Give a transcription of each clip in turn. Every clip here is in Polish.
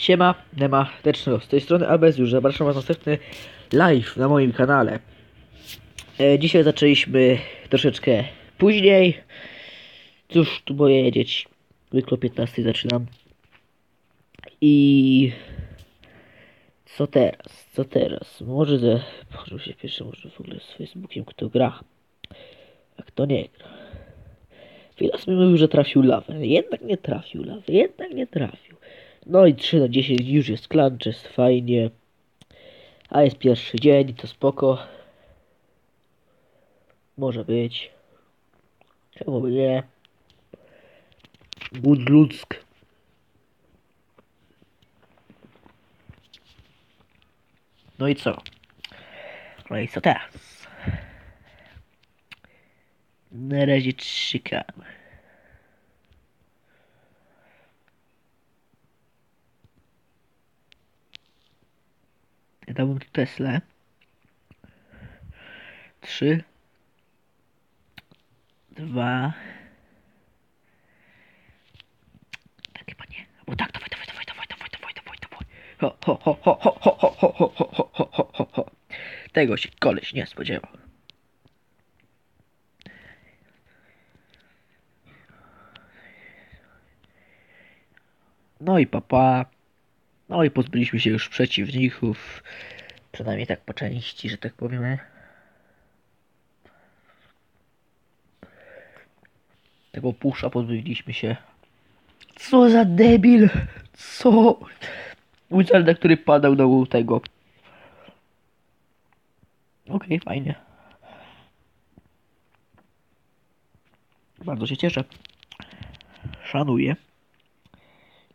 Siema, Nema Teczno, z tej strony Abez już zapraszam was na następny live na moim kanale. E, dzisiaj zaczęliśmy troszeczkę później. Cóż tu powiedzieć, zwykle o 15 zaczynam. I co teraz? Co teraz? Może ze... Może się pierwszy, może w ogóle z Facebookiem kto gra. A kto nie gra. Filas mi mówił, że trafił lawę. Jednak nie trafił lawę. Jednak nie trafił. No i 3 na 10 już jest clutch, jest fajnie. A jest pierwszy dzień, to spoko. Może być. Czemu by nie? Budludzk. No i co? No i co teraz? Na razie czekam. Ja dałbym tu Teslę. Trzy. Dwa. Tak chyba nie. O tak, dawaj, dawaj, dawaj, dawaj, dawaj, dawaj, dawaj, dawaj. Ho, ho, ho, ho, ho, ho, ho, ho, ho, ho, ho, ho, ho, ho. Tego się koleś nie spodziewał. No i papa. No i pozbyliśmy się już przeciwników. Przynajmniej tak po części, że tak powiemy. Tego pusza pozbyliśmy się. Co za debil! Co? Wizarda, który padał do tego. Okej, fajnie. Bardzo się cieszę. Szanuję.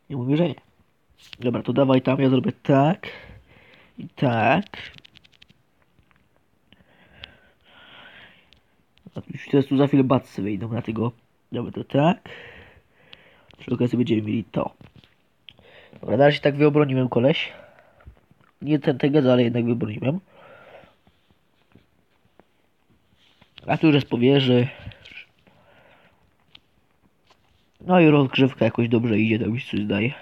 Nie mówię, że nie. Dobra, to dawaj tam, ja zrobię tak. I tak. Teraz tu za chwilę batsy wyjdą na tego. Dobra, to tak. Przy okazji będziemy mieli to. Dobra, na razie tak wyobroniłem koleś. Nie ten tego, ale jednak wybroniłem. A tu już jest powierzy. No i rozgrzewka jakoś dobrze idzie, tak mi się zdaje.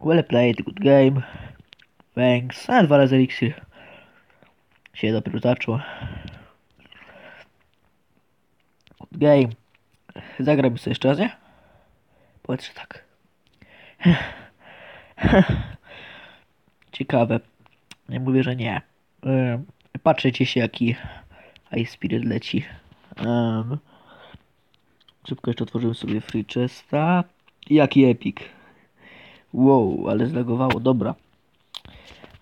Well played, good game. Thanks. A dwa razy eliksir. Się dopiero zaczął. Good game. Zagramy sobie jeszcze raz, nie? Powiedz, tak. Ciekawe. Nie mówię, że nie. Um, patrzcie się jaki Ice Spirit leci. Um, szybko jeszcze otworzyłem sobie free chesta. Jaki epic. Wow, ale zlagowało, dobra.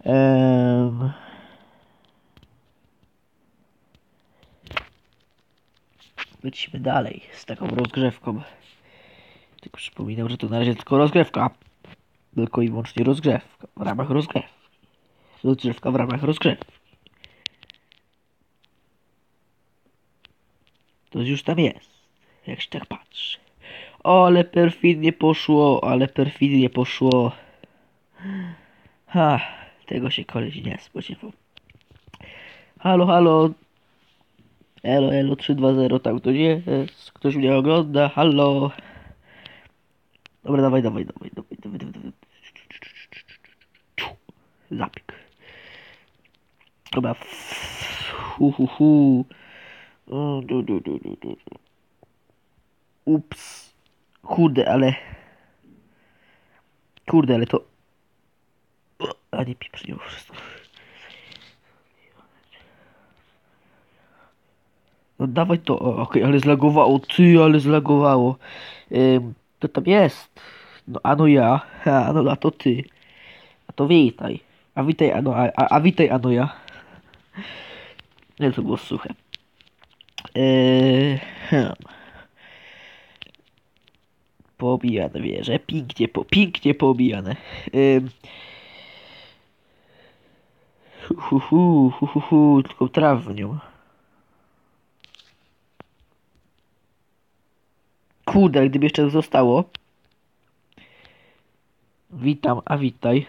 Um, lecimy dalej z taką rozgrzewką. Tylko przypominam, że to na razie tylko rozgrzewka. Tylko i wyłącznie rozgrzewka. W ramach rozgrzewki. Rozgrzewka w ramach rozgrzewki. To już tam jest. Jak się tak patrzy. O, ale perfidnie poszło, ale perfidnie poszło. Ha, tego się koleś nie spodziewał. Halo, halo. Elo, elo, 320, tam ktoś jest. Ktoś mnie ogląda, halo. Dobra, dawaj, dawaj, dawaj, dawaj, dawaj, dawaj, dawaj. Zapik. Dobra. Hu, hu, hu. Ups. Kurde, ale... Kurde, ale to... A nie pieprzyło wszystko. No dawaj to, okej, ale zlagowało, ty, ale zlagowało. Ym, to tam jest. No, ano ja, a, ano, a to ty. A to witaj. A witaj, ano, a, a, a witaj, ano ja. Nie, to było suche. Eee, hmm. Pobijane wieże, pięknie, po, pięknie pobijane. Ehm. Hu, hu, hu, hu, hu, tylko trawnią. Kurde, ale gdyby jeszcze zostało. Witam, a witaj.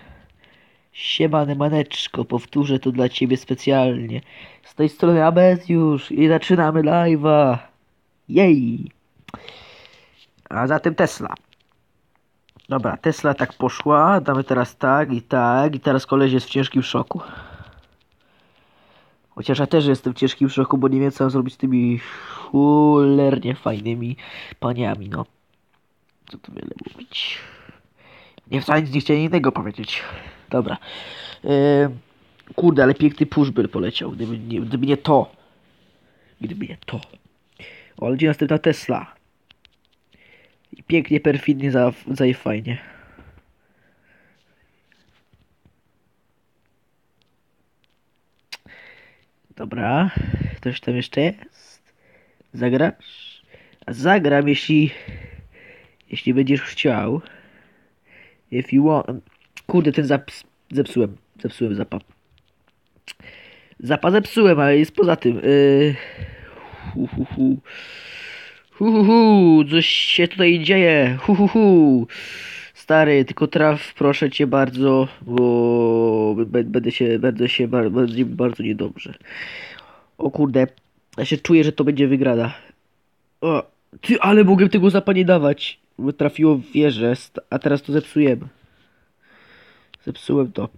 Siemane maneczko, powtórzę to dla ciebie specjalnie. Z tej strony Abez już i zaczynamy live'a. Jej! A zatem Tesla. Dobra, Tesla tak poszła, damy teraz tak i tak i teraz koleś jest w ciężkim szoku. Chociaż ja też jestem w ciężkim szoku, bo nie wiem co mam zrobić z tymi cholernie fajnymi paniami, no. Co tu wiele mówić. Nie wcale nic nie chciałem innego powiedzieć. Dobra. Ehm, kurde, ale piękny pushbill poleciał, gdyby nie, gdyby nie to. Gdyby nie to. O, ale gdzie następna Tesla? Pięknie, perfidnie, za, za fajnie. Dobra, coś tam jeszcze jest? Zagrasz? Zagram, jeśli... Jeśli będziesz chciał. If you want... Kurde, ten zap... Zepsułem. Zepsułem zapa. Zapa zepsułem, ale jest poza tym. Yy... Hu, hu, hu, coś się tutaj dzieje. Hu, hu, hu. Stary, tylko traf, proszę cię bardzo, bo będę się, będę się, bar- będzie bardzo niedobrze. O kurde, ja się czuję, że to będzie wygrana. O, ty, ale mogłem tego zapa nie dawać, bo trafiło w wieżę, a teraz to zepsujemy. Zepsułem to.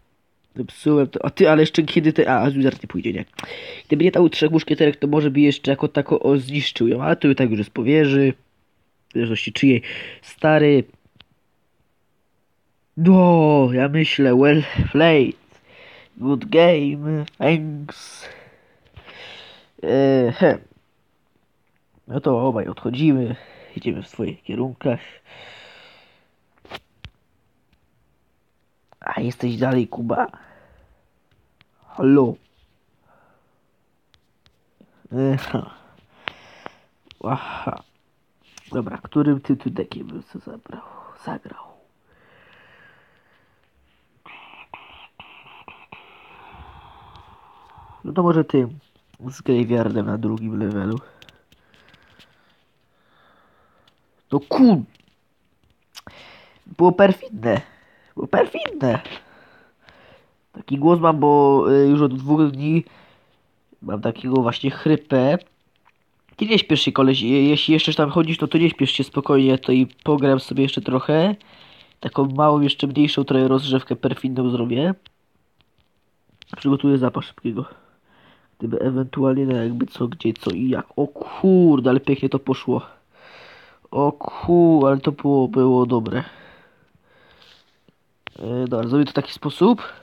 Zepsułem to. A ty, ale jeszcze kiedy te... A, Azuzar nie pójdzie, nie. Gdyby nie dał trzech muszkieterek, to może by jeszcze jako tako o, zniszczył ją, ale to i tak już jest po wieży. W zależności czyjej. Stary... No, ja myślę, well played. Good game, thanks. He. No to obaj odchodzimy. Idziemy w swoich kierunkach. A jesteś dalej, Kuba? Halo? Aha. Dobra, którym ty tu dekiem bym co zabrał? Zagrał. No to może tym. Z Graveyardem na drugim levelu. To kun. Było perfidne. Perfidne. Taki głos mam, bo y, już od dwóch dni mam takiego właśnie chrypę. Ty nie śpiesz się koleś, Je- jeśli jeszcze tam chodzisz, no to nie śpiesz się spokojnie, to i pogram sobie jeszcze trochę. Taką małą, jeszcze mniejszą trochę rozgrzewkę perfidną zrobię. Przygotuję zapas szybkiego. Gdyby ewentualnie na jakby co, gdzie, co i jak. O kurde, ale pięknie to poszło. O kur, ale to było, było dobre. E, dobra, zrobię to w taki sposób.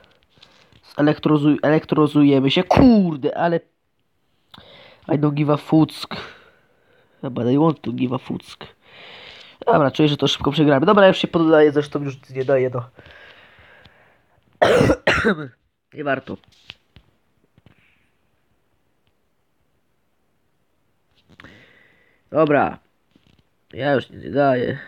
Elektrozuj, elektrozujemy się. Kurde, ale... I don't give a fuck. But I want to give a fuck. Dobra, czuję, że to szybko przegramy. Dobra, już się poddaję, zresztą już nie daje, no. nie warto. Dobra. Ja już nie daję.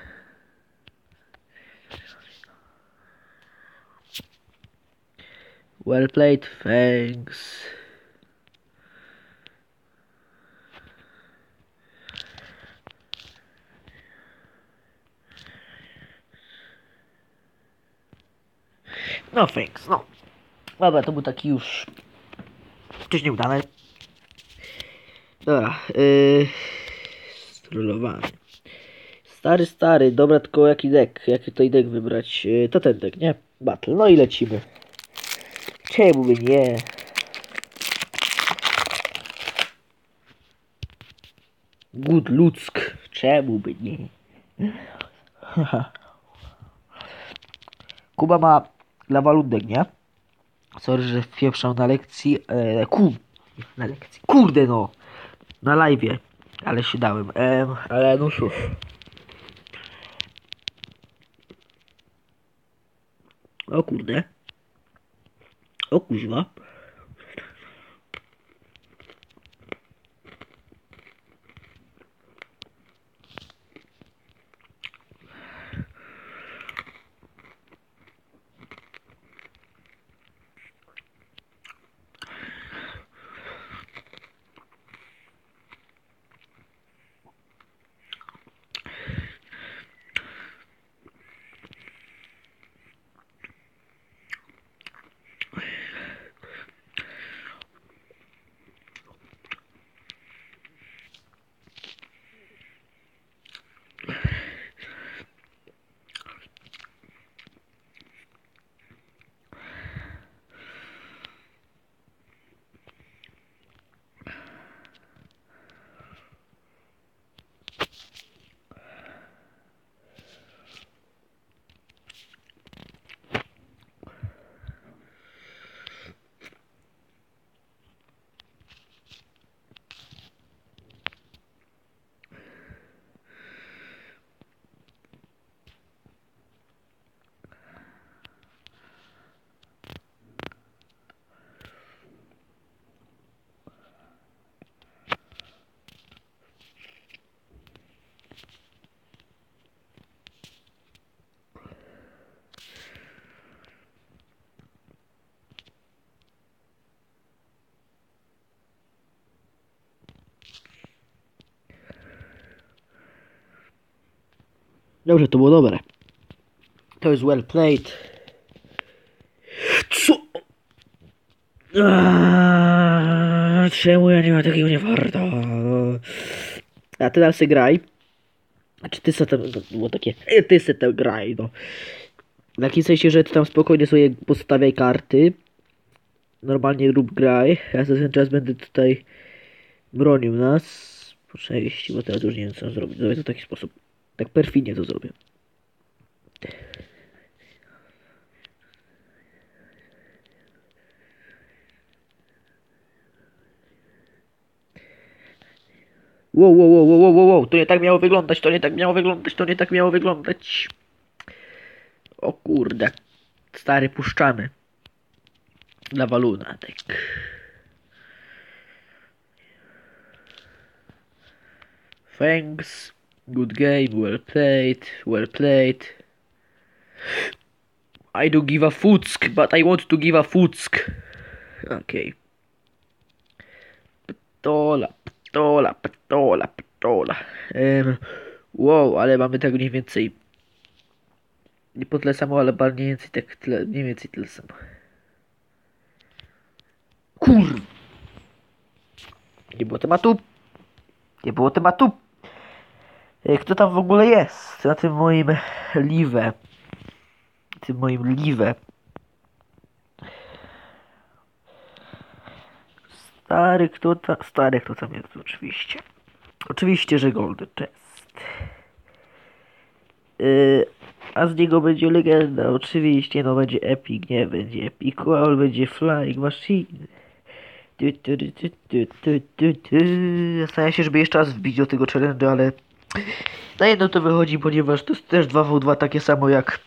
Well played, thanks. No thanks, no. Dobra, to był taki już wcześniej udany. Dobra, yy. Stary, stary, dobra, tylko jaki deck, jaki tutaj deck wybrać? Yy, to ten deck, nie? Battle, no i lecimy. Czemu by nie? Good ludzk, czemu by nie? Kuba ma lawalundek, nie? Sorry, że wpieprzał na lekcji. E, ku, na lekcji. Kurde no! Na live'ie. Ale się dałem. Em, ale no cóż. O kurde. O kuźwa. Dobrze, to było dobre. To jest well played. Co? Aaaa, czemu ja nie mam takiego niewarta? A ty se graj. Znaczy ty se tam, było takie, ty se tam graj, no. W takim sensie, że ty tam spokojnie sobie postawiaj karty. Normalnie rób graj. Ja za ten czas będę tutaj bronił nas. Po części, bo teraz już nie wiem co zrobić. Zrobię to w taki sposób. Tak perfidnie to zrobię. Wow, wow, wow, wow, wow, wow, to nie tak miało wyglądać, to nie tak miało wyglądać, to nie tak miało wyglądać. O kurde. Stary puszczamy. Dla walunatek. Thanks. Good game, well played, well played. I do give a fuck, but I want to give a fuck. Okay. Ptola, ptola, ptola, ptola. Em, wow, ale mamy tak mniej więcej. Nie po tyle samo, ale mniej więcej tak tyle, mniej więcej tyle samo. Kur... Nie było tematu. Nie było tematu. E, Kto tam w ogóle jest na tym moim live? Tym moim live. Stary, kto tam... Stary, kto tam jest? Oczywiście. Oczywiście, że Golden Chest. Yy, a z niego będzie legenda. Oczywiście, no będzie Epic, nie będzie Epic, ale będzie Flying Machine. Tu, tu, tu, tu, tu. Zastanawiam się, żeby jeszcze raz wbić do tego challenge'u, ale na jedno to wychodzi, ponieważ to jest też 2v2 takie samo jak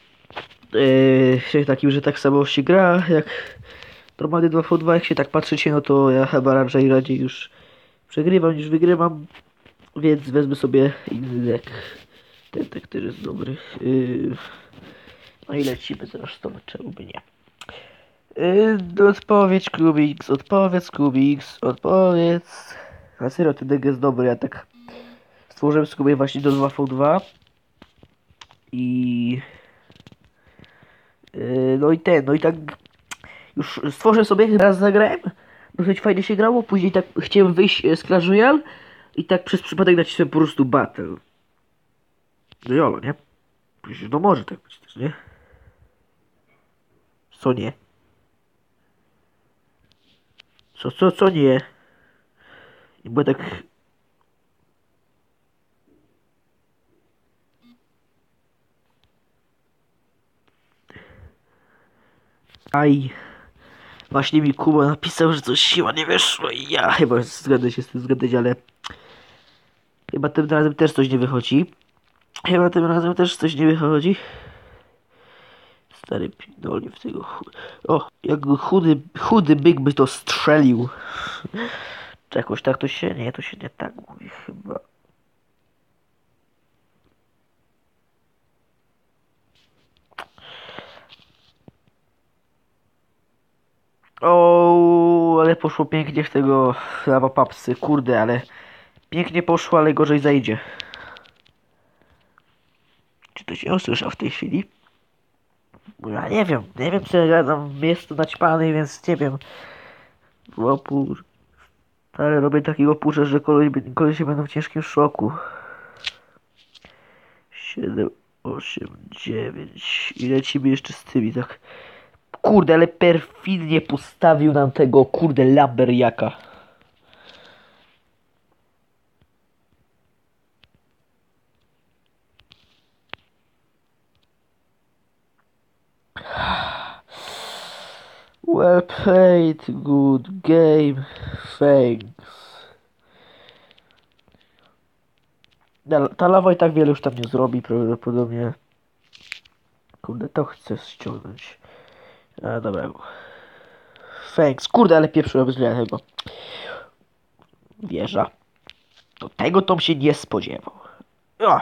yy, takim, że tak samo się gra, jak normalnie 2v2, jak się tak patrzycie, no to ja chyba raczej już przegrywam niż wygrywam, więc wezmę sobie inny deck. Ten deck też jest dobry. Yy, no i lecimy zresztą, czemu by nie. Yy, odpowiedź Kubiks, odpowiedz Kubiks, odpowiedz. Na serio, ten deck jest dobry, ja tak stworzyłem sobie właśnie do 2v2 i yy, no i ten, no i tak już stworzyłem sobie, raz zagrałem, dosyć fajnie się grało, później tak chciałem wyjść e, z Clash Royale i tak przez przypadek nacisnąłem po prostu Battle. No jolo, nie? Przecież no może tak być też, nie? Co nie? Co, co, co nie? I było tak... Aj. Właśnie mi Kuba napisał, że coś siła nie wyszło i ja chyba zgadzam się z tym zgadzać, ale... Chyba tym razem też coś nie wychodzi. Chyba tym razem też coś nie wychodzi. Stary pindoli w tego chu... O, jak chudy, chudy byk by to strzelił. Jakoś tak to się... Nie, to się nie tak mówi chyba. O, ale poszło pięknie w tego lawa papsy, kurde, ale pięknie poszło, ale gorzej zajdzie. Czy to się usłyszał w tej chwili? Ja nie wiem, nie wiem czy ja gadam, jest to naćpany, więc nie wiem. Opór. Ale robię takiego pusza, że się będą w ciężkim szoku. 7, 8, 9 i lecimy jeszcze z tymi, tak. Kurde, ale perfidnie postawił nam tego, kurde, Lamberiaka. Well played, good game, thanks. Ta lawa i tak wiele już tam nie zrobi prawdopodobnie. Kurde, to chcę ściągnąć. A, dobra. Thanks. Kurde, ale pieprzyłem z tego. Wieża. Do tego Tom się nie spodziewał. O.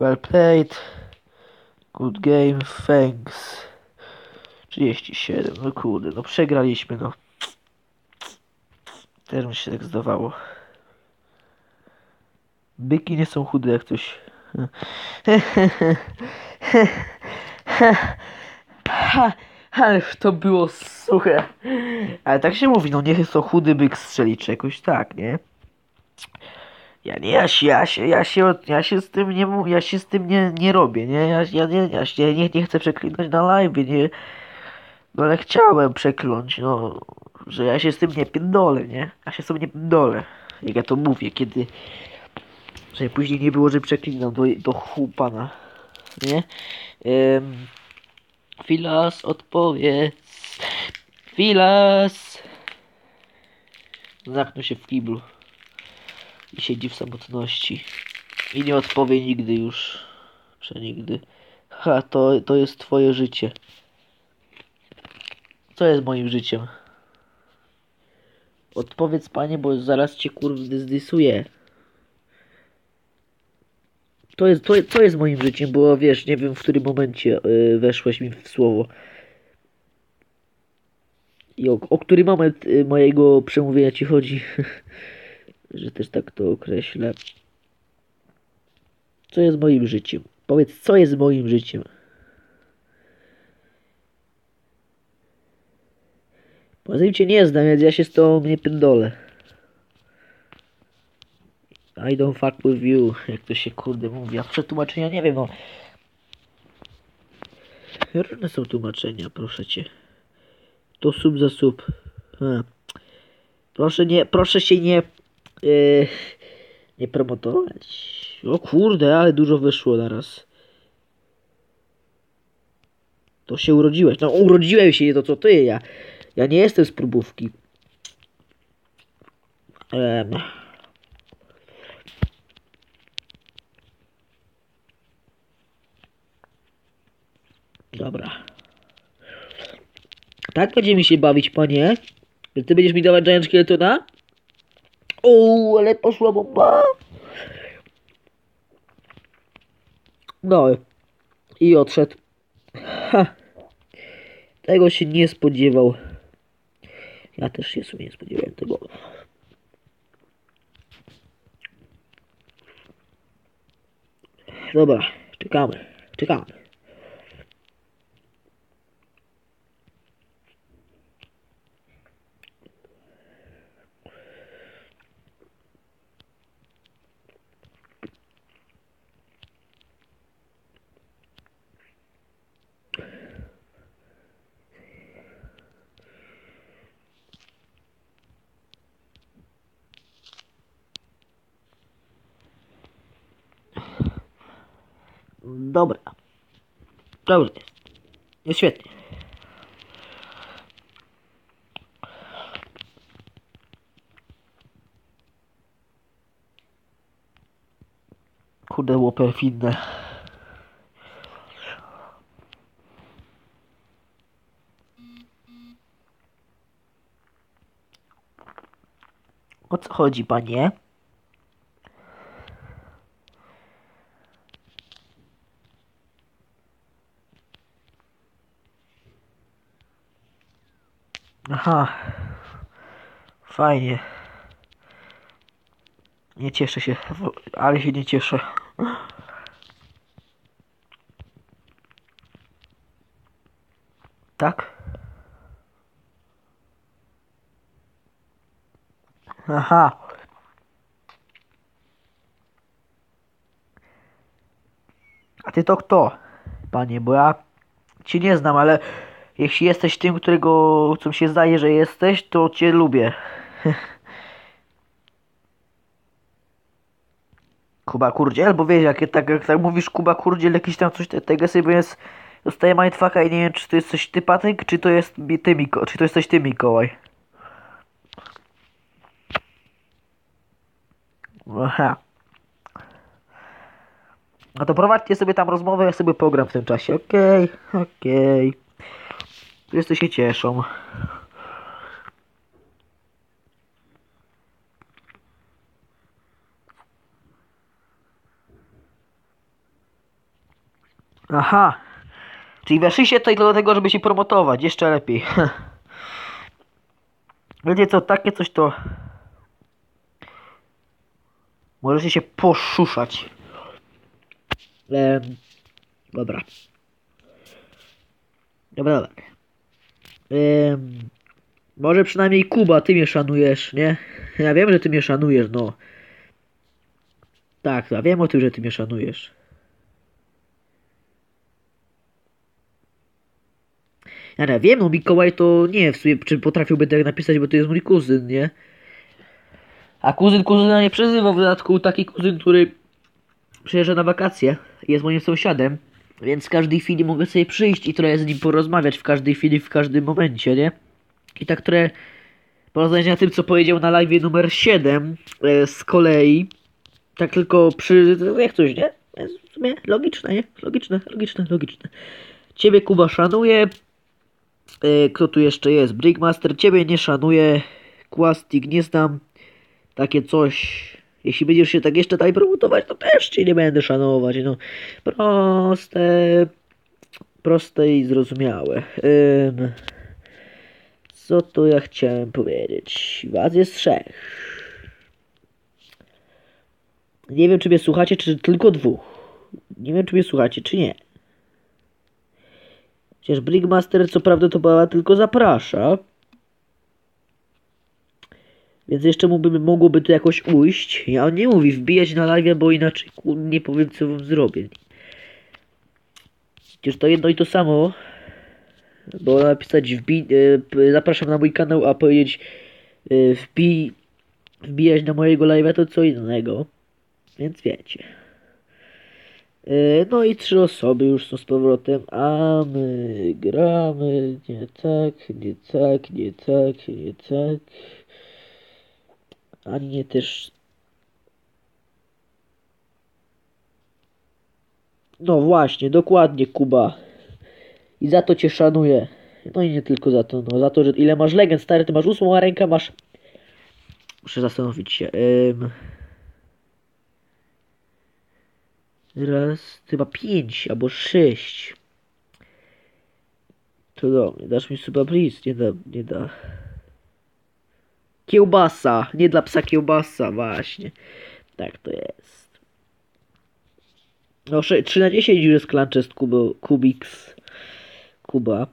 Well played. Good game, thanks. 37, no kurde, no przegraliśmy, no. Też mi się tak zdawało. Byki nie są chude jak coś. Ależ to było suche. Ale tak się mówi, no niech jest to chudy byk strzelić, czy jakoś tak, nie? Ja nie, ja się, ja się, ja się, ja się z tym nie, ja się z tym nie, nie robię, nie? Ja, ja, nie, ja się nie, nie chcę przeklinać na live, nie? No ale chciałem przekląć, no, że ja się z tym nie pierdolę, nie? Ja się sobie nie pierdolę, jak ja to mówię, kiedy, że później nie było, że przeklinam do, do chłopana, nie? Filas, odpowiedz, Filas! Zamknął się w kiblu i siedzi w samotności i nie odpowie nigdy już, przenigdy. Ha, to, to jest twoje życie. Co jest moim życiem? Odpowiedz panie, bo zaraz cię kurde zdysuję. To jest, to, to jest moim życiem, bo wiesz, nie wiem w którym momencie y, weszłeś mi w słowo. I o, o który moment y, mojego przemówienia ci chodzi? Że też tak to określę. Co jest moim życiem? Powiedz, co jest moim życiem? Tym cię nie znam, więc ja się z tobą nie pędolę. I don't fuck with you, jak to się kurde mówi. A przetłumaczenia nie wiem, no. Różne są tłumaczenia, proszę cię. To sub za sub. A. Proszę nie, proszę się nie, yy, nie promotować. O kurde, ale dużo wyszło naraz. To się urodziłeś. No urodziłem się, nie to co ty, ja. Ja nie jestem z próbówki. Em. Dobra. Tak będzie mi się bawić, panie? Że ty będziesz mi dawać Giant Skeletona? O, ale poszła bomba! No. I odszedł. Ha. Tego się nie spodziewał. Ja też się sobie nie spodziewałem tego. Dobra, czekamy, czekamy. Dobra. Dobrze jest. Jest świetnie. Kurde, było perfidne. O co chodzi, panie? Aha. Fajnie. Nie cieszę się, ale się nie cieszę. Tak? Aha. A ty to kto? Panie, bo ja cię nie znam, ale jeśli jesteś tym, którego co się zdaje, że jesteś, to cię lubię. Kuba Kurdziel, bo wiesz, jak tak, jak tak mówisz Kuba Kurdziel, jakiś tam coś te- tego sobie jest dostaje mindfucka i nie wiem, czy to jest coś ty Patryk, czy to jest ty Miko, czy to jesteś ty Mikołaj. Aha. No to prowadźcie sobie tam rozmowę, ja sobie pogram w tym czasie. Okej, okej. Wszyscy się cieszą. Aha. Czyli weszliście tutaj do tego, żeby się promotować. Jeszcze lepiej. Wiecie co, takie coś to... Możecie się poszuszać. Em, dobra. Dobra, dobra. Może przynajmniej Kuba, ty mnie szanujesz, nie? Ja wiem, że ty mnie szanujesz, no. Tak, ja wiem o tym, że ty mnie szanujesz. Ja nie wiem, no Mikołaj to nie w sumie, czy potrafiłby tak napisać, bo to jest mój kuzyn, nie? A kuzyn kuzyna nie przezywa, w dodatku taki kuzyn, który przyjeżdża na wakacje, jest moim sąsiadem, więc w każdej chwili mogę sobie przyjść i trochę z nim porozmawiać w każdej chwili, w każdym momencie, nie? I tak trochę porozmawiać na tym, co powiedział na live numer 7 e, z kolei, tak tylko przy, jak coś, nie? W sumie logiczne, nie? Logiczne, logiczne, logiczne. Ciebie Kuba szanuje, E, Kto tu jeszcze jest? Brickmaster, ciebie nie szanuję. Kłastik, nie znam. Takie coś. Jeśli będziesz się tak jeszcze dalej promotować, to też cię nie będę szanować. No, proste. Proste i zrozumiałe. Ym, co tu ja chciałem powiedzieć? Was jest trzech. Nie wiem, czy mnie słuchacie, czy tylko dwóch. Nie wiem, czy mnie słuchacie, czy nie. Chociaż Brickmaster co prawda to była tylko zaprasza. Więc jeszcze mógłby, mogłoby to jakoś ujść. Ja on nie mówi wbijać na live, bo inaczej nie powiem co wam zrobię. Przecież to jedno i to samo. Bo napisać wbij, e, zapraszam na mój kanał, a powiedzieć e, wbij, wbijać na mojego live'a to co innego. Więc wiecie. E, No i trzy osoby już są z powrotem, a my gramy, nie tak, nie tak, nie tak, nie tak, ani nie też... No właśnie, dokładnie Kuba. I za to cię szanuję. No i nie tylko za to, no za to, że ile masz legend, stary, ty masz ósmą, a ręka masz... Muszę zastanowić się. Ym... Raz, chyba pięć albo sześć. To do mnie. Dasz mi suba please? Nie da, nie da. Kiełbasa. Nie dla psa kiełbasa, właśnie. Tak to jest. No, sze- 3 na 10 już jest Clanchest Kubo, Kubix. Kuba.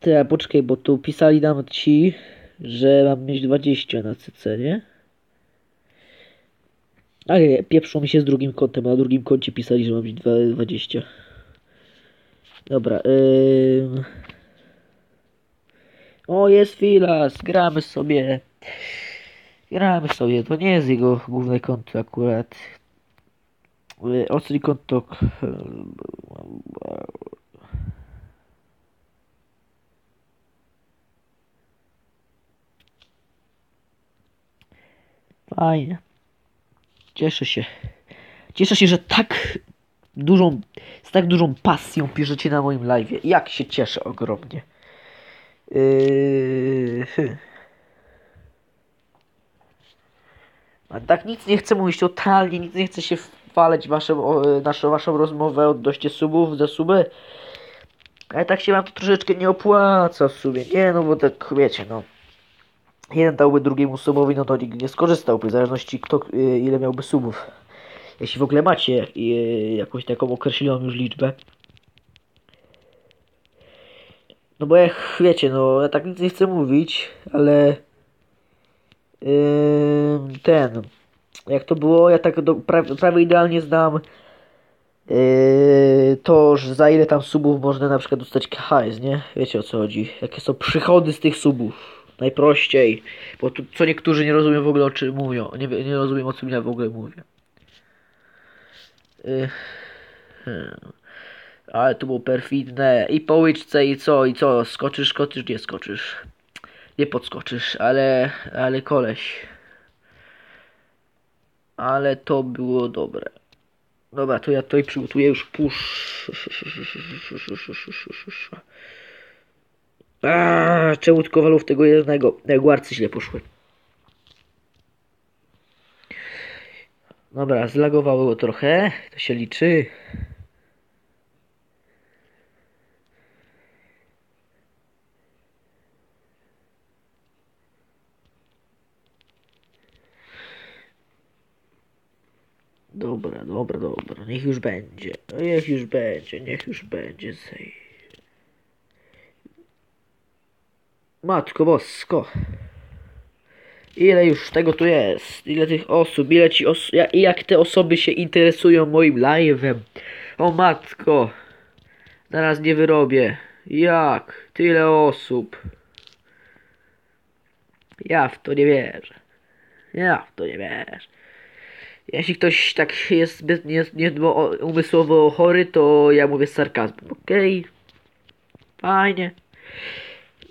Ty, a poczekaj, bo tu pisali nam ci, że mam mieć 20 na CC, nie? Ale pieprzą mi się z drugim kontem, a na drugim koncie pisali, że mam mieć dwa- 20. Dobra, ym... O, jest Filas, gramy sobie. Gramy sobie, to nie jest jego główne konto akurat. Y, Ostry konto... Fajnie. Cieszę się. Cieszę się, że tak dużą, z tak dużą pasją piszecie na moim live. Jak się cieszę ogromnie. Yy... A tak nic nie chcę mówić totalnie, nic nie chcę się w waszą, naszą, waszą rozmowę odnośnie subów za suby. Ale tak się wam to troszeczkę nie opłaca w sumie. Nie no, bo tak wiecie, no. Jeden dałby drugiemu subowi, no to nikt nie skorzystałby, w zależności kto, y, ile miałby subów. Jeśli w ogóle macie y, jakąś taką określoną już liczbę. No bo jak wiecie, no ja tak nic nie chcę mówić, ale ym, ten, jak to było, ja tak do, pra, prawie idealnie znam yy, to, że za ile tam subów można na przykład dostać hajs, nie? Wiecie o co chodzi, jakie są przychody z tych subów. Najprościej, bo tu co niektórzy nie rozumieją w ogóle o czym mówią, nie, nie rozumiem o czym ja w ogóle mówię. Yy, hmm. Ale to było perfidne. I po łyczce i co, i co? Skoczysz, skoczysz, nie skoczysz. Nie podskoczysz, ale, ale koleś. Ale to było dobre. Dobra, to ja tutaj przygotuję już push. Aaaa, czemu tylko walów tego jednego? Guarcy źle poszły. Dobra, zlagowało go trochę. To się liczy. Dobra, dobra, dobra. Niech już będzie. No Niech już będzie, niech już będzie. Zej. Matko bosko. Ile już tego tu jest? Ile tych osób? Ile ci os ja- jak te osoby się interesują moim live'em? O matko. Zaraz nie wyrobię. Jak? Tyle osób. Ja w to nie wierzę. Ja w to nie wierzę. Jeśli ktoś tak jest zbyt nie, nie, umysłowo chory, to ja mówię z sarkazmem, okej? Fajnie.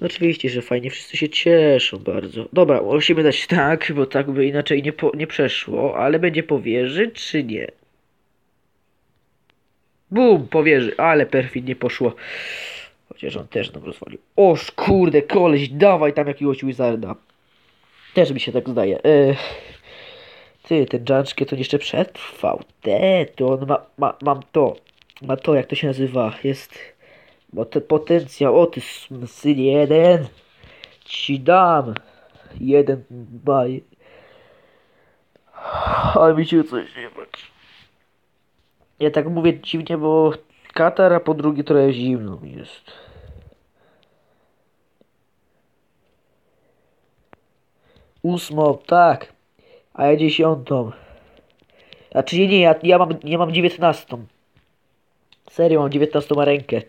Oczywiście, że fajnie, wszyscy się cieszą bardzo. Dobra, musimy dać tak, bo tak by inaczej nie, po, nie przeszło, ale będzie powierzy, czy nie? Bum, powierzy, ale perfidnie poszło. Chociaż on też nam rozwalił. O kurde, koleś, dawaj tam jakiegoś wizarda. Też mi się tak zdaje. E, ty, ten Janczkę to jeszcze przetrwał. Te, to on ma, ma, mam to. Ma to, jak to się nazywa. Jest... Bo ten potencjał, o ty syn jeden. Ci dam. Jeden baj. Ale mi się coś nie. Ja tak mówię dziwnie, bo katar, a po drugie trochę zimno jest. Ósmą, tak. A ja dziesiątą. Znaczy nie, nie, ja, ja mam, ja mam dziewiętnastą. Serio, mam dziewiętnastą rękę.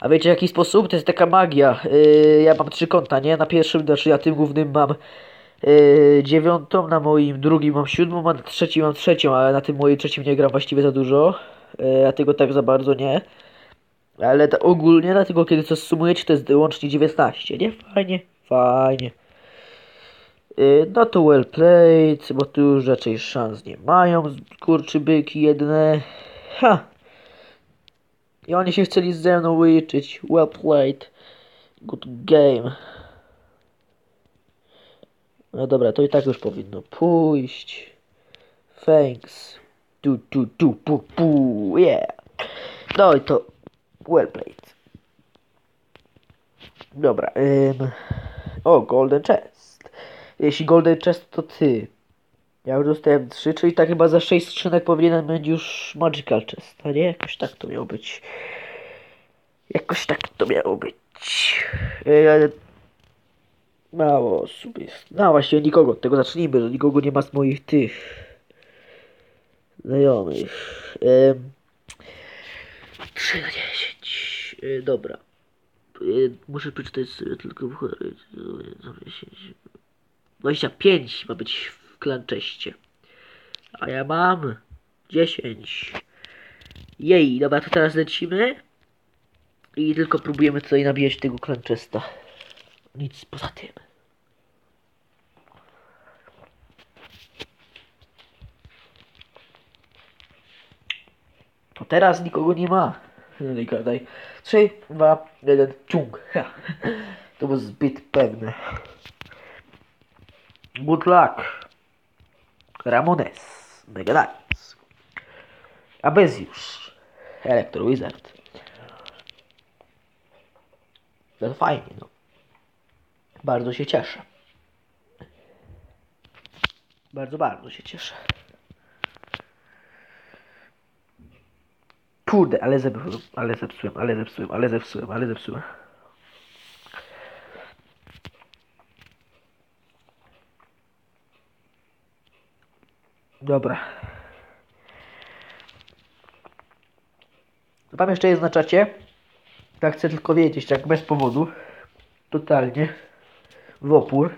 A wiecie w jaki sposób? To jest taka magia. Yy, ja mam trzy konta, nie? Na pierwszym, znaczy ja tym głównym mam yy, dziewiątą, na moim drugim mam siódmą, a na trzecim mam trzecią, ale na tym moim trzecim nie gram właściwie za dużo. Yy, a tego tak za bardzo nie. Ale to ogólnie, dlatego kiedy coś sumujecie, to jest łącznie 19, nie? Fajnie, fajnie. Yy, No to well played, bo tu już raczej szans nie mają, kurczybyki jedne. Ha! I oni się chcieli ze mną liczyć. Well played. Good game. No dobra, to i tak już powinno pójść. Thanks. Tu, tu, tu, pu, pu, yeah. No i to well played. Dobra, ym... O, golden chest. Jeśli golden chest, to ty. Ja już dostałem 3, czyli tak chyba za 6 skrzynek powinienem mieć już magical chest, a nie? Jakoś tak to miało być. Jakoś tak to miało być. Ale... Mało osób jest. No właściwie nikogo, tego zacznijmy, że nikogo nie ma z moich tych... Znajomych. Ym... 3 na 10. Yy, dobra. Yy, muszę przeczytać sobie tylko w chory. 25 ma być w klanczeście. A ja mam 10. Jej, dobra, to teraz lecimy. I tylko próbujemy tutaj nabijać tego klanczesta. Nic poza tym. To teraz nikogo nie ma. Nie gadaj. 3, 2, 1, ciąg. To było zbyt pewne. Good luck. Ramones. Mega Knights. Abeziusz. Electro Wizard. To fajnie, no. Bardzo się cieszę. Bardzo, bardzo się cieszę. Kurde, ale zepsułem, ale zepsułem, ale zepsułem, ale zepsułem, ale zepsułem. Dobra. Wam jeszcze jest na czacie? Tak chcę tylko wiedzieć, tak bez powodu. Totalnie. W opór.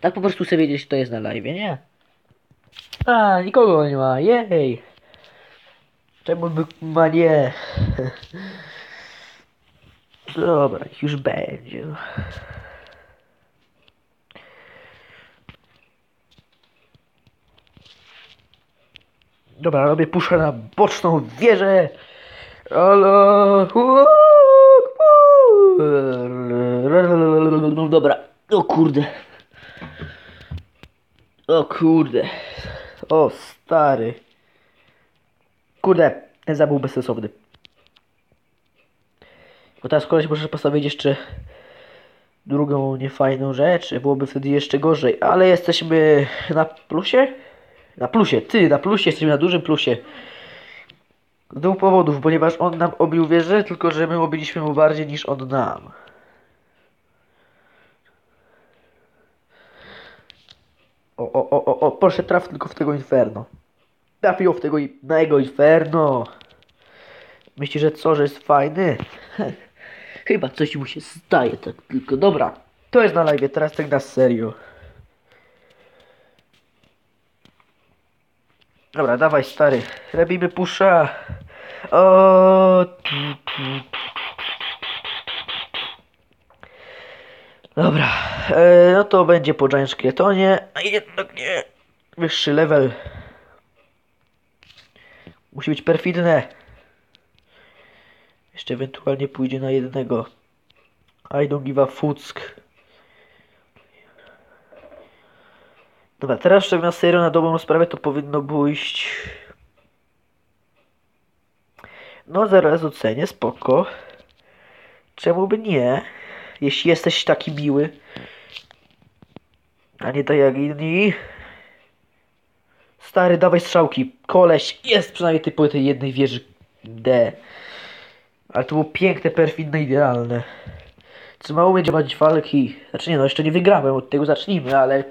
Tak po prostu chcę wiedzieć, kto jest na live, nie? A, nikogo nie ma, jej! Czemu by ma nie? Dobra, już będzie. Dobra, robię puszkę na boczną wieżę. Akbar. Dobra, o kurde. O kurde. O stary. Kurde, ten zabił bezsensowny. Bo teraz koleś możesz postawić jeszcze drugą niefajną rzecz. Byłoby wtedy jeszcze gorzej. Ale jesteśmy na plusie. Na plusie, ty, na plusie, jesteśmy na dużym plusie. Z dwóch powodów, ponieważ on nam obił wieżę, tylko że my obiliśmy mu bardziej niż on nam. O, o, o, o, o, proszę traf tylko w tego inferno. Trafił w tego na jego inferno. Myślisz, że co, że jest fajny? Chyba coś mu się zdaje, tak tylko. Dobra, to jest na live, teraz tak na serio. Dobra, dawaj stary, robimy pusza. O. Dobra, e, no to będzie po Giant Szkieletonie, a jednak nie. Wyższy level. Musi być perfidne. Jeszcze ewentualnie pójdzie na jednego. I don't give a fuck. Dobra, teraz tak na serio, na dobrą sprawę to powinno pójść. No zaraz ocenię, spoko. Czemu by nie? Jeśli jesteś taki miły. A nie tak jak inni. Stary, dawaj strzałki. Koleś, jest przynajmniej ty po tej jednej wieży D. Ale to było piękne, perfidne, idealne. Co mało będzie walki. Znaczy nie no, jeszcze nie wygrałem, od tego zacznijmy, ale...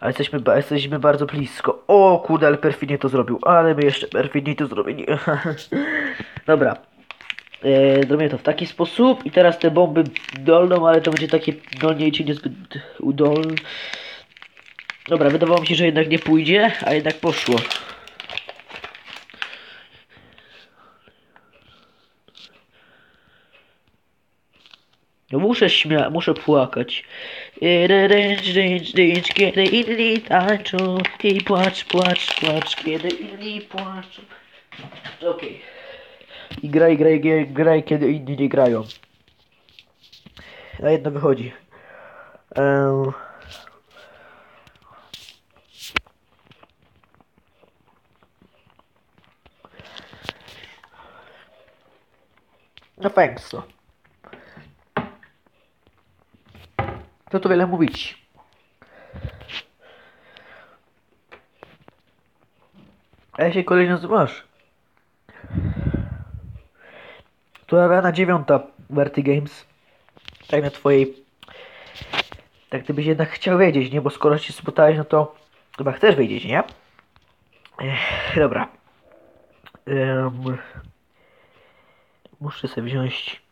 Ale jesteśmy, jesteśmy bardzo blisko. O kurde, ale perfidnie to zrobił. Ale my jeszcze perfidniej to zrobili. Dobra. E, zrobimy to w taki sposób. I teraz te bomby dolną, ale to będzie takie dolniejcie niezbyt udolne. Dobra, wydawało mi się, że jednak nie pójdzie, a jednak poszło. No muszę śmia muszę płakać. Kiedy inni tańczą i płacz, płacz, płacz, kiedy inni płaczą. Okej. I graj, graj, graj, graj, kiedy inni nie grają. Na jedno wychodzi. Ehm. No thanks. no. Co tu wiele mówić? A jak się kolej nazywasz? To rana dziewiąta Verty Games. Tak na twojej... Tak gdybyś jednak chciał wiedzieć, nie? Bo skoro się spytałeś, no to chyba chcesz wiedzieć, nie? Ech, dobra. Em, muszę sobie wziąć...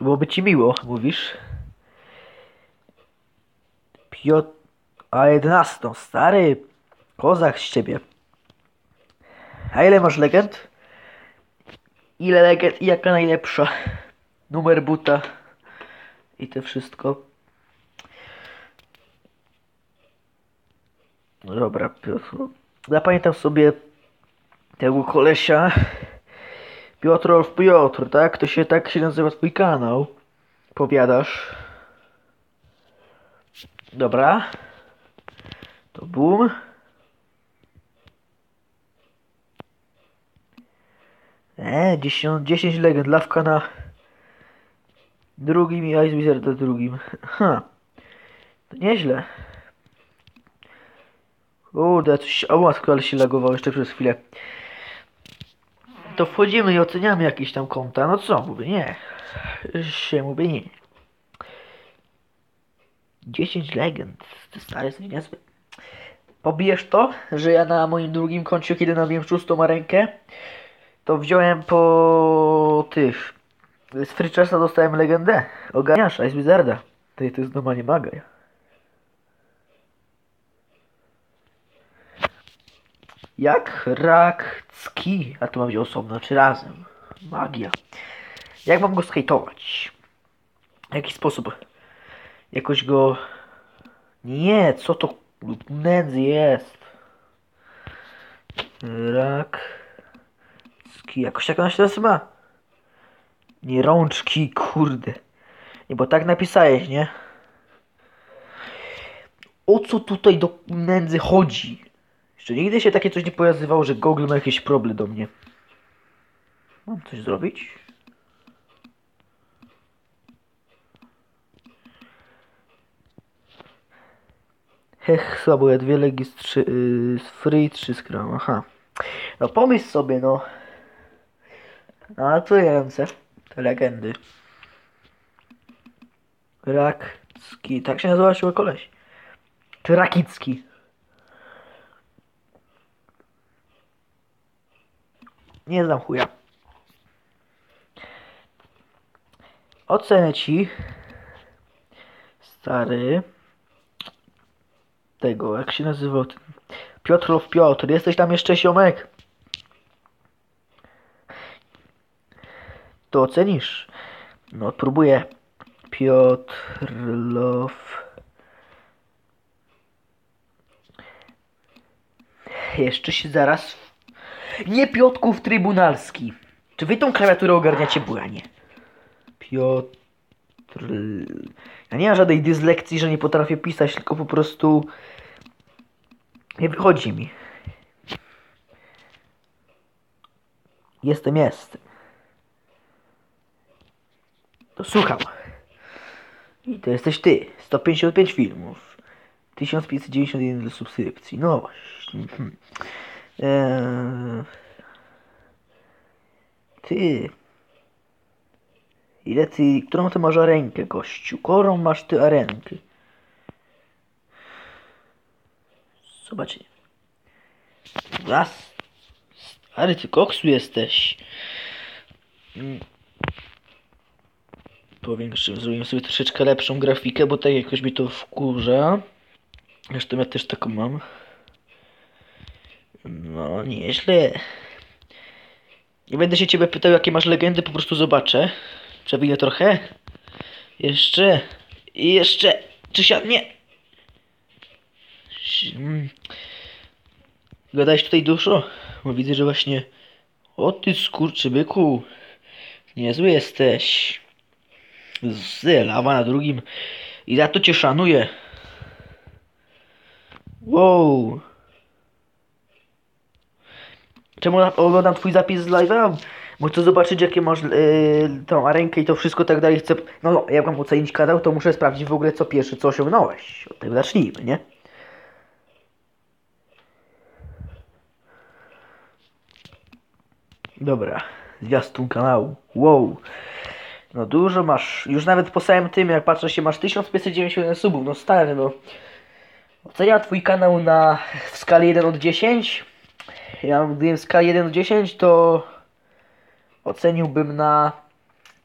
Byłoby ci miło, mówisz? Piotr... A 11, stary kozak z ciebie. A ile masz legend? Ile legend i jaka najlepsza? Numer buta i to wszystko. Dobra, Piotr. Zapamiętam sobie tego kolesia. Piotrolf Piotr, tak? To się tak się nazywa twój kanał. Powiadasz. Dobra. To boom. Eee, 10, 10 legend, lawka na drugim i Ice Wizard na drugim. Ha. To nieźle. Kurde, coś... O matko, ale się lagowało jeszcze przez chwilę. To wchodzimy i oceniamy jakieś tam konta. No co, mówię nie. Się mówię nie. 10 legend. To stary jest niezły. Pobijesz to, że ja na moim drugim koncie, kiedy nabiłem szóstą rękę, to wziąłem po tych. Z Free dostałem legendę. Oganiasza, Ice Wizarda. To, jest normalnie maga. Jak Rakcki. A tu mam wziąć osobno, czy razem. Magia. Jak mam go skejtować? W jaki sposób? Jakoś go... Nie, co to nędzy jest? Rakcki. Jakoś tak on się nazywa? Nie rączki, kurde. Nie, bo tak napisałeś, nie? O co tutaj do nędzy chodzi? Jeszcze nigdy się takie coś nie pojawiało, że Google ma jakiś problem do mnie. Mam coś zrobić? Hech, słabo, ja dwie legi z, trzy, yy, z free, trzy skram, aha. No pomyśl sobie, no. No ale co ręce? Te legendy. Rakski, tak się nazywa siły koleś. Czy Rakicki? Nie znam chuja. Ocenę ci stary tego, jak się nazywał ten Piotrow Piotr, jesteś tam jeszcze siomek? To ocenisz? No, próbuję. Piotrlow. Jeszcze się zaraz. Nie Piotków Trybunalski. Czy wy tą klawiaturę ogarniacie, błanie? Piotr. Ja nie mam żadnej dyslekcji, że nie potrafię pisać, tylko po prostu. Nie wychodzi mi. Jestem, jestem. To słucham. I to jesteś ty. 155 filmów. 1591 subskrypcji. No właśnie. Mhm. Eee... Ty. Ile ty, którą ty masz rękę, gościu? Którą masz ty rękę? Zobaczcie. Raz. Stary, ty koksu jesteś. Mm. Powiększymy, zrobimy sobie troszeczkę lepszą grafikę, bo tak jakoś mi to wkurza. Zresztą ja też taką mam. No, nieźle. Nie będę się ciebie pytał, jakie masz legendy, po prostu zobaczę. Przewinę trochę. Jeszcze. I jeszcze. Czy siadnie? Gadałeś tutaj dużo? Bo widzę, że właśnie... O ty skurczybyku. Niezły jesteś. Z lawa na drugim. I za to cię szanuję. Wow. Czemu oglądam twój zapis z live'a? Bo chcę zobaczyć jakie masz yy, tą arenkę i to wszystko tak dalej. Chcę, no, no, jak mam ocenić kanał, to muszę sprawdzić w ogóle co pierwsze, co osiągnąłeś. Od tego zacznijmy, nie? Dobra, zwiastun kanału. Wow. No dużo masz. Już nawet po samym tym, jak patrzę się, masz 1591 subów. No stary, no. Oceniam twój kanał na w skali 1 od 10. Ja gdybym w skali 1 od 10, to oceniłbym na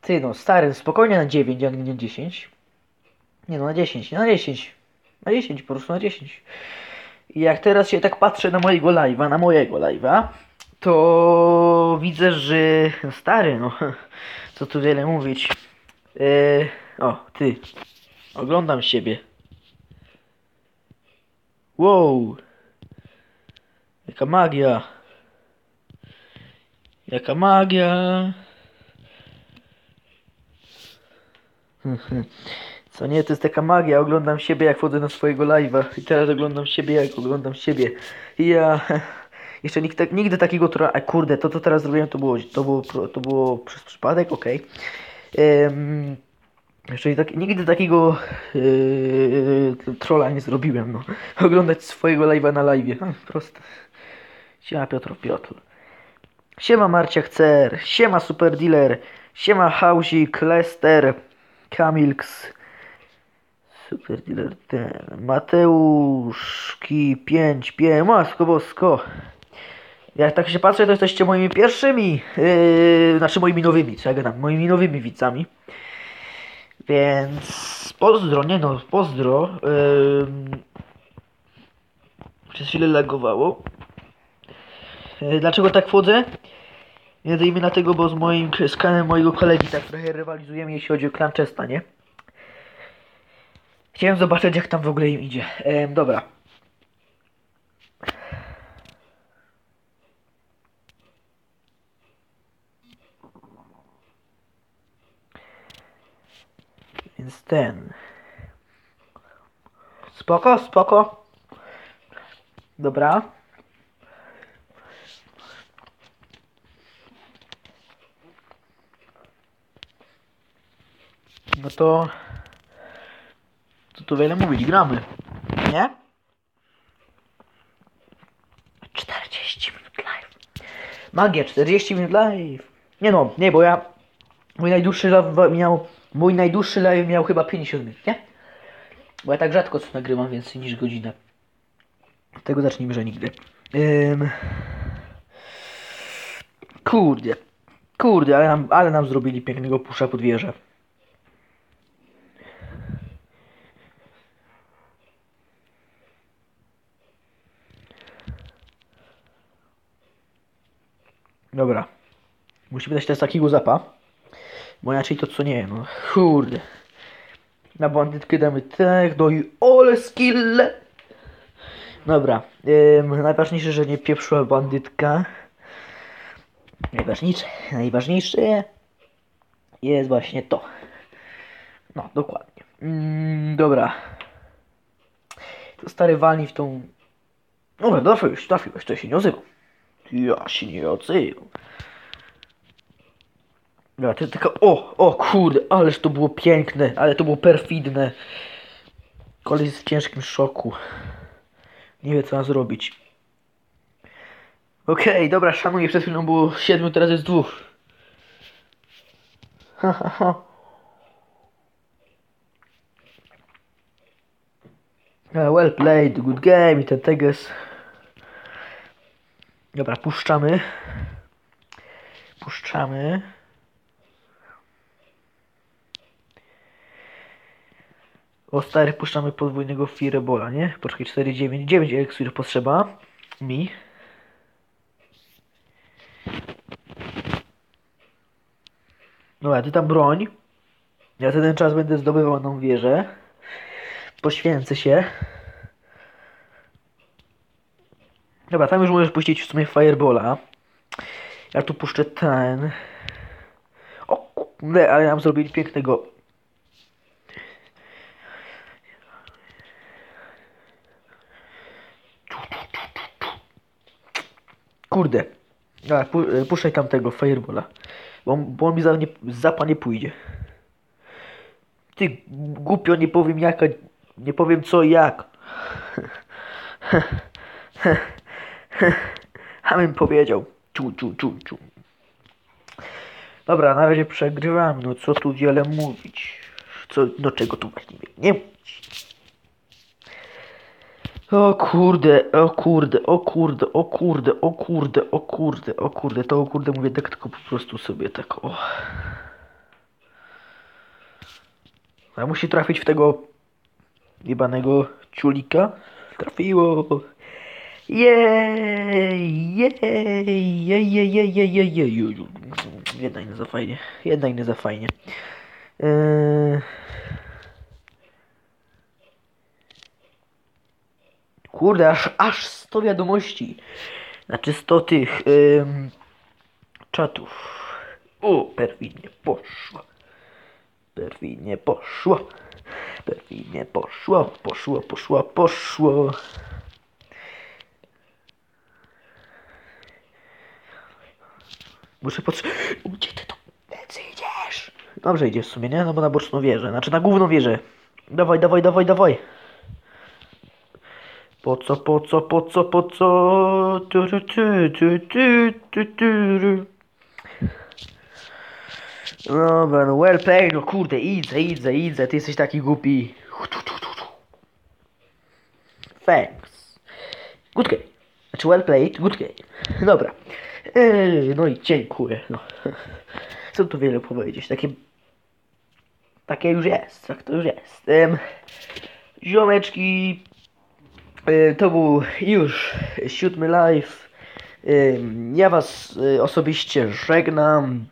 ty no stary, spokojnie na 9, a nie na 10. Nie no na 10, nie na 10. Na 10, po prostu na 10. I jak teraz się tak patrzę na mojego live'a, na mojego live'a, to widzę, że no stary, no co tu wiele mówić. Yy, o, ty. Oglądam siebie. Wow. Jaka magia. Jaka magia. Co nie, to jest taka magia. Oglądam siebie jak wchodzę na swojego live'a. I teraz oglądam siebie jak oglądam siebie. I ja... Jeszcze nigdy, nigdy takiego tra... A kurde, to co teraz zrobiłem to było, to było, to było przez przypadek, okej. Okay. Um, jeszcze tak, nigdy takiego yy, trolla nie zrobiłem, no. Oglądać swojego live'a na live'ie. Proste. Siema Piotr Piotr. Siema Marcia Chcer. Siema Super Dealer. Siema Hausik, Lester, Kamilks. Super Dealer ten. Mateuszki 5, 5. Masko bosko. Jak tak się patrzę, to jesteście moimi pierwszymi, yy, znaczy moimi nowymi, co ja gadam, moimi nowymi widzami. Więc pozdro, nie no, pozdro. Yy, przez chwilę lagowało. Yy, dlaczego tak wchodzę? Między innymi dlatego, bo z moim skanem mojego kolegi tak trochę rywalizujemy, jeśli chodzi o Clanchesta, nie? Chciałem zobaczyć, jak tam w ogóle im idzie. Dobra. Więc ten. Spoko, spoko. Dobra. No to... Co tu wiele mówić, gramy. Nie? 40 minut live. Magia, 40 minut live. Nie no, nie, bo ja... Mój najdłuższy live miał... Mój najdłuższy live miał chyba 50 minut, nie? Bo ja tak rzadko co nagrywam więcej niż godzinę. Tego zacznijmy, że nigdy. Kurde. Kurde, ale nam, ale nam zrobili pięknego pusza pod wieżę. Dobra. Musimy dać teraz takiego zapa. Bo inaczej to co nie, no. Kurde. Na bandytkę damy tak, no i ole skille. Dobra. Ym, najważniejsze, że nie pieprzyła bandytka. Najważniejsze, najważniejsze jest właśnie to. No, dokładnie. Mm, dobra. To stary walni w tą... Dobra, trafiłeś, trafiłeś, to się nie odzywam. Ja się nie odzywam. Dobra, to tylko... O, o kurde, ależ to było piękne, ale to było perfidne. Koleś jest w ciężkim szoku. Nie wie co ma zrobić. Okej, dobra, szanuję, przed chwilą było 7, teraz jest 2. Ha, ha, ha. Uh, well played, good game ten teges. Dobra, puszczamy. Puszczamy. O stary, puszczamy podwójnego Firebola, nie? Poczekaj, 4, 9, 9 eliksir potrzeba. Mi. Dobra, ty tam broń. Ja ten czas będę zdobywał tą wieżę. Poświęcę się. Dobra, tam już możesz puścić w sumie Firebola. Ja tu puszczę ten. O kurde, ale nam zrobili pięknego. Kurde. Dobra, pu puszczaj tamtego Firebola. Bo, on- bo on mi za, nie, zapa nie pójdzie. Ty głupio nie powiem jaka. Nie powiem co i jak. Bym powiedział. Czu, czu, czu, czu. Dobra, na razie przegrywam. No co tu wiele mówić. Co, no czego tu właściwie nie mówić. O kurde, o kurde, o kurde, o kurde, o kurde, o kurde, o kurde, to o kurde mówię tak tylko po prostu sobie tak o. A musi trafić w tego jebanego ciulika. Trafiło. Jej, jej, jej, jej, jej, jej, jej, jej. Za fajnie, jednak nie za fajnie. Eee... Kurde, aż, aż 100 wiadomości. Znaczy 100 tych ym, czatów. O, perfidnie poszło. Perfidnie poszło. Perfidnie poszło. Poszło, poszło, poszło. Muszę patrzeć. Gdzie ty tu lecę idziesz? Dobrze idziesz w sumie, nie? No bo na boczną wieżę. Znaczy na główną wieżę. Dawaj, dawaj, dawaj, dawaj. Po co, po co, po co, po co? Tu, tu, tu, tu, well played, no kurde, idę, idę, idę, ty jesteś taki głupi. Thanks. Good game. Znaczy well played, good game. Dobra. No i dziękuję. No. Co tu wiele powiedzieć, takie... Takie już jest, tak to już jest. Ziomeczki, E, To był już siódmy live. Ja was e, osobiście żegnam.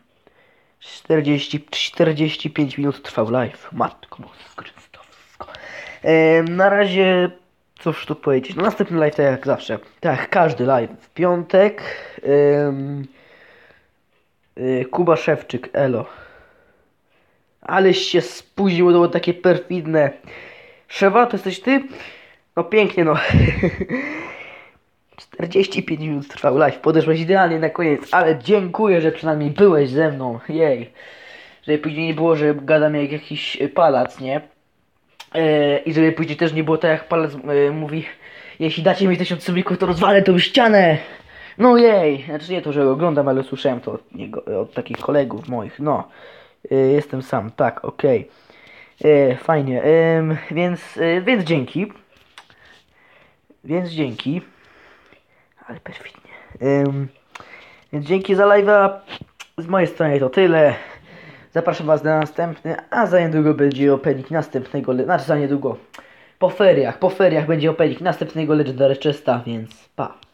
40, 45 minut trwał live. Matko bosko, Na razie, cóż tu powiedzieć. No następny live tak jak zawsze. Tak, każdy live w piątek. Em, e, Kuba Szewczyk, elo. Aleś się spóźnił, to było takie perfidne. Szewa, to jesteś ty? No pięknie, no. 45 minut trwał live. Podeszłeś idealnie na koniec, ale dziękuję, że przynajmniej byłeś ze mną. Jej. Żeby później nie było, że gadam jak jakiś palac, nie? E, I żeby później też nie było tak jak palac e, mówi Jeśli dacie mi tysiąc subików, to rozwalę tą ścianę. No jej, znaczy nie to, że oglądam, ale słyszałem to od niego, od takich kolegów moich, no. Y, jestem sam, tak, okej. Y, Fajnie, więc, więc dzięki. Więc dzięki. Ale perfidnie. Więc dzięki za live'a. Z mojej strony to tyle. Zapraszam Was na następny, a za niedługo będzie opening następnego, znaczy za niedługo. Po feriach, po feriach będzie opening następnego Legendary Chesta, więc pa.